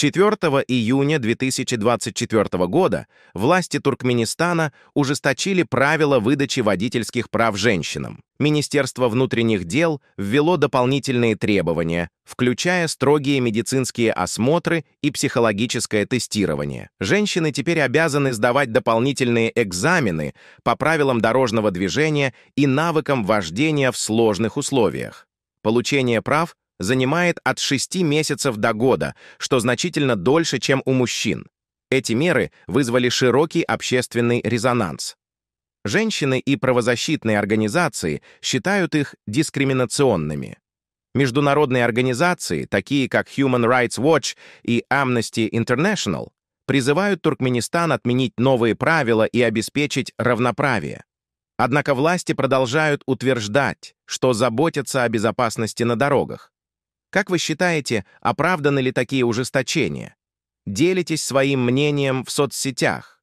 4 июня 2024 года власти Туркменистана ужесточили правила выдачи водительских прав женщинам. Министерство внутренних дел ввело дополнительные требования, включая строгие медицинские осмотры и психологическое тестирование. Женщины теперь обязаны сдавать дополнительные экзамены по правилам дорожного движения и навыкам вождения в сложных условиях. Получение прав занимает от 6 месяцев до года, что значительно дольше, чем у мужчин. Эти меры вызвали широкий общественный резонанс. Женщины и правозащитные организации считают их дискриминационными. Международные организации, такие как Human Rights Watch и Amnesty International, призывают Туркменистан отменить новые правила и обеспечить равноправие. Однако власти продолжают утверждать, что заботятся о безопасности на дорогах. Как вы считаете, оправданы ли такие ужесточения? Делитесь своим мнением в соцсетях.